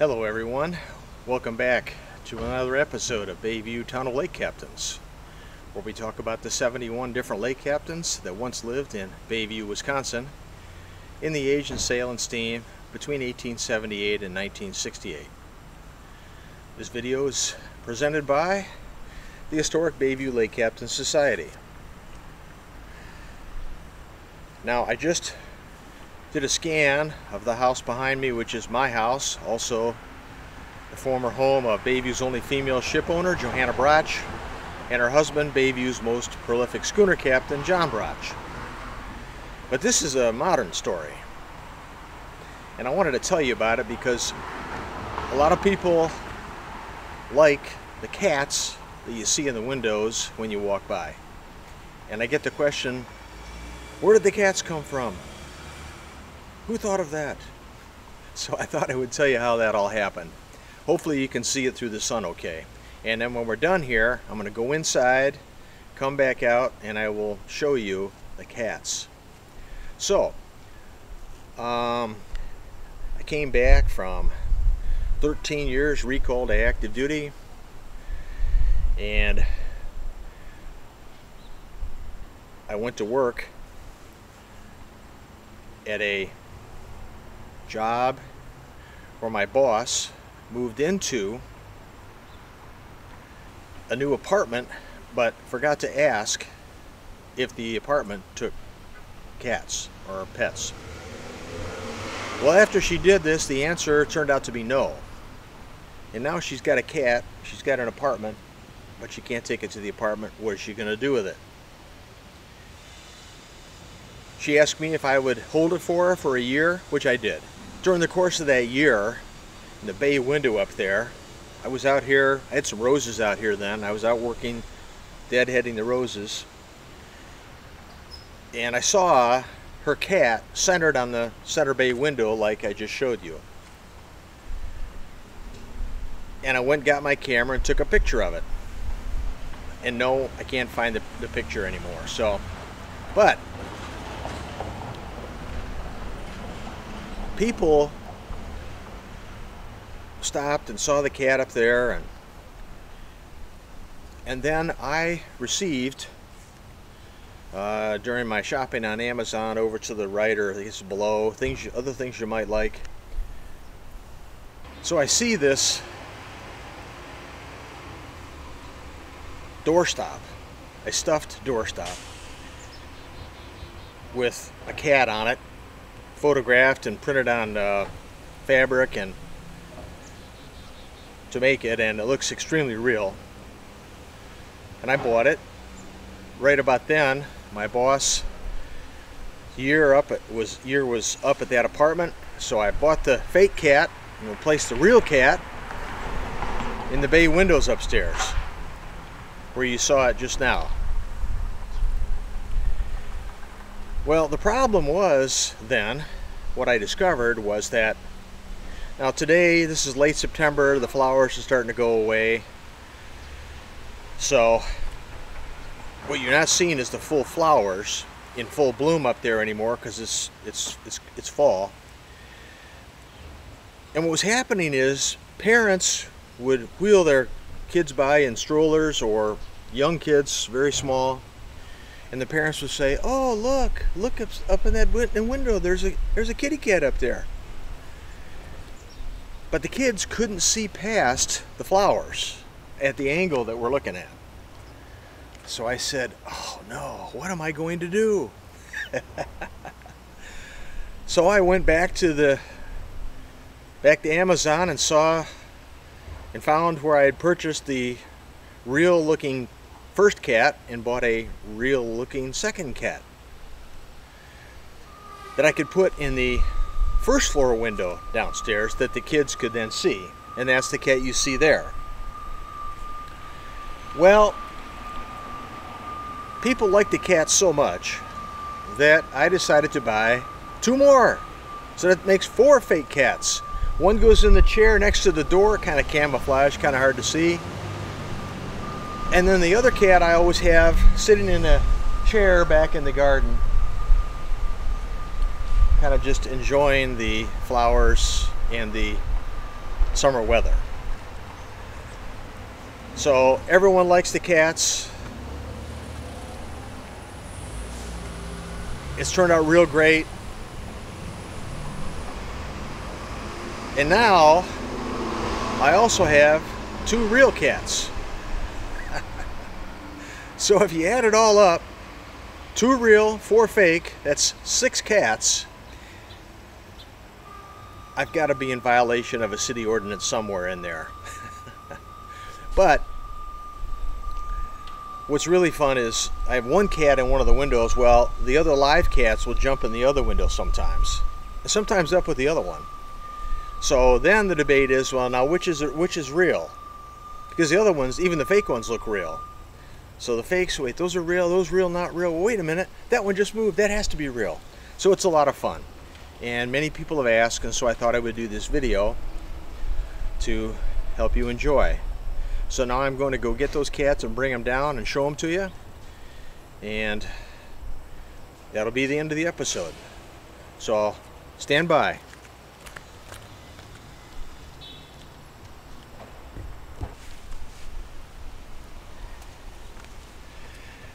Hello everyone, welcome back to another episode of Bayview Town of Lake Captains where we talk about the 71 different lake captains that once lived in Bayview, Wisconsin in the age and sail and steam between 1878 and 1968. This video is presented by the Historic Bayview Lake Captains Society. Now I just did a scan of the house behind me, which is my house, also the former home of Bayview's only female ship owner, Johanna Brotch, and her husband, Bayview's most prolific schooner captain, John Brotch. But this is a modern story. And I wanted to tell you about it because a lot of people like the cats that you see in the windows when you walk by. And I get the question, where did the cats come from? Who thought of that? So I thought I would tell you how that all happened. Hopefully you can see it through the sun okay. And then when we're done here, I'm going to go inside, come back out, and I will show you the cats. So, um, I came back from 13 years recall to active duty, and I went to work at a job where my boss moved into a new apartment but forgot to ask if the apartment took cats or pets. Well, after she did this, the answer turned out to be no. And now she's got a cat, she's got an apartment, but she can't take it to the apartment. What is she going to do with it? She asked me if I would hold it for her for a year, which I did during the course of that year, in the bay window up there, I was out here, I had some roses out here then. I was out working, deadheading the roses. And I saw her cat centered on the center bay window like I just showed you. And I went got my camera and took a picture of it. And no, I can't find the, the picture anymore. So, but people stopped and saw the cat up there and and then I received uh, during my shopping on Amazon over to the right or I below things other things you might like. So I see this doorstop a stuffed doorstop with a cat on it photographed and printed on uh, fabric and to make it and it looks extremely real. And I bought it right about then. My boss year up was year was up at that apartment so I bought the fake cat and replaced the real cat in the bay windows upstairs where you saw it just now Well, the problem was then, what I discovered was that now today, this is late September, the flowers are starting to go away. So, what you're not seeing is the full flowers in full bloom up there anymore because it's, it's, it's, it's fall. And what was happening is parents would wheel their kids by in strollers or young kids, very small, and the parents would say, "Oh, look, look up, up in that window. There's a there's a kitty cat up there." But the kids couldn't see past the flowers at the angle that we're looking at. So I said, "Oh no, what am I going to do?" so I went back to the back to Amazon and saw and found where I had purchased the real looking first cat and bought a real looking second cat that I could put in the first floor window downstairs that the kids could then see. And that's the cat you see there. Well, people like the cat so much that I decided to buy two more. So that makes four fake cats. One goes in the chair next to the door, kind of camouflage, kind of hard to see. And then the other cat I always have sitting in a chair back in the garden, kind of just enjoying the flowers and the summer weather. So everyone likes the cats. It's turned out real great. And now I also have two real cats. So if you add it all up, two real, four fake, that's six cats. I've got to be in violation of a city ordinance somewhere in there. but what's really fun is I have one cat in one of the windows. Well, the other live cats will jump in the other window sometimes. Sometimes up with the other one. So then the debate is, well, now which is which is real? Because the other ones, even the fake ones, look real. So the fakes, wait, those are real, those real, not real. Well, wait a minute, that one just moved. That has to be real. So it's a lot of fun. And many people have asked, and so I thought I would do this video to help you enjoy. So now I'm going to go get those cats and bring them down and show them to you. And that'll be the end of the episode. So stand by.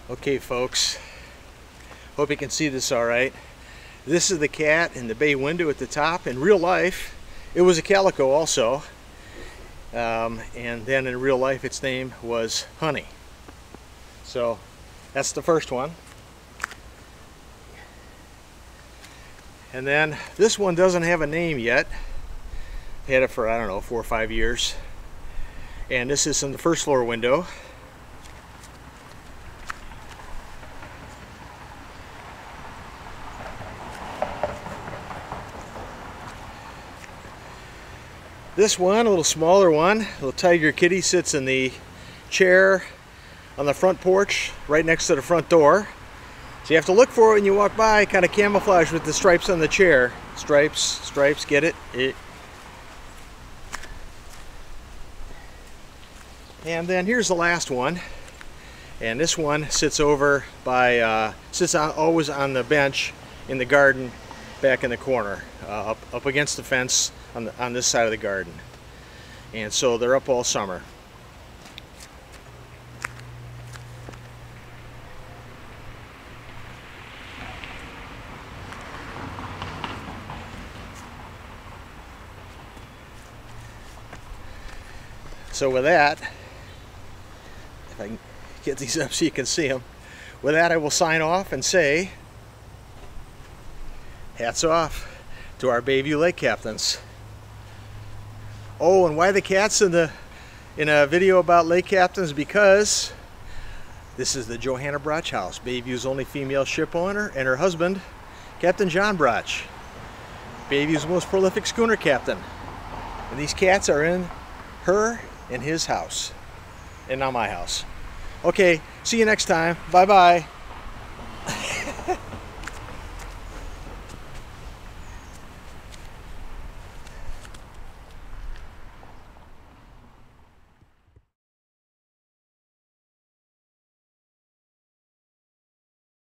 Okay folks, hope you can see this all right. This is the cat in the bay window at the top. In real life, it was a calico also. Um, and then in real life, its name was Honey. So that's the first one. And then this one doesn't have a name yet. Had it for, I don't know, four or five years. And this is in the first floor window. This one, a little smaller one, little tiger kitty sits in the chair on the front porch right next to the front door. So you have to look for it when you walk by, kind of camouflage with the stripes on the chair. Stripes, stripes, get it? it. And then here's the last one. And this one sits over by, uh, sits on, always on the bench in the garden back in the corner, uh, up, up against the fence on, the, on this side of the garden. And so they're up all summer. So with that, if I can get these up so you can see them, with that I will sign off and say, hats off to our Bayview Lake captains. Oh, and why the cats in the in a video about lake captains? Because this is the Johanna Brotch house, Bayview's only female ship owner, and her husband, Captain John Brotch, Bayview's most prolific schooner captain. And these cats are in her and his house, and not my house. Okay, see you next time. Bye-bye.